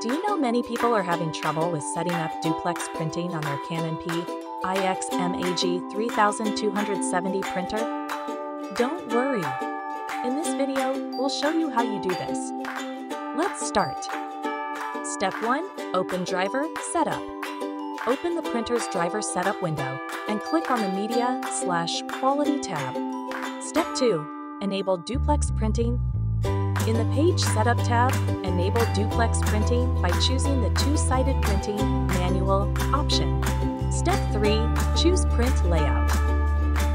Do you know many people are having trouble with setting up duplex printing on their Canon P IXMAG 3270 printer? Don't worry. In this video, we'll show you how you do this. Let's start. Step 1. Open Driver Setup. Open the printer's driver setup window and click on the Media slash Quality tab. Step 2. Enable duplex printing in the Page Setup tab, enable duplex printing by choosing the two-sided printing manual option. Step 3. Choose Print Layout.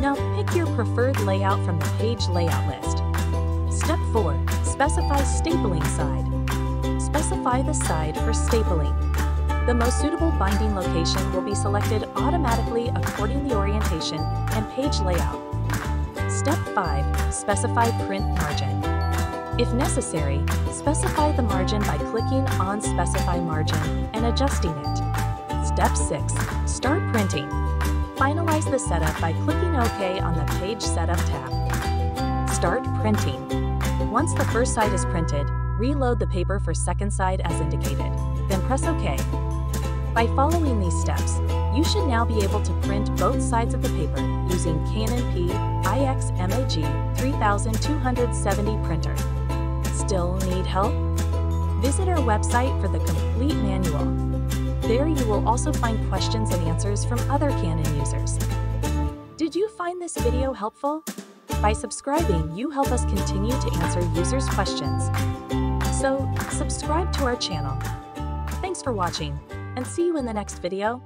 Now pick your preferred layout from the page layout list. Step 4. Specify stapling side. Specify the side for stapling. The most suitable binding location will be selected automatically according the orientation and page layout. Step 5. Specify print margin. If necessary, specify the margin by clicking on Specify Margin and adjusting it. Step 6. Start printing. Finalize the setup by clicking OK on the Page Setup tab. Start printing. Once the first side is printed, reload the paper for second side as indicated, then press OK. By following these steps, you should now be able to print both sides of the paper using Canon P IXMAG 3270 printer. Still need help? Visit our website for the complete manual. There you will also find questions and answers from other Canon users. Did you find this video helpful? By subscribing, you help us continue to answer users' questions. So, subscribe to our channel. Thanks for watching, and see you in the next video.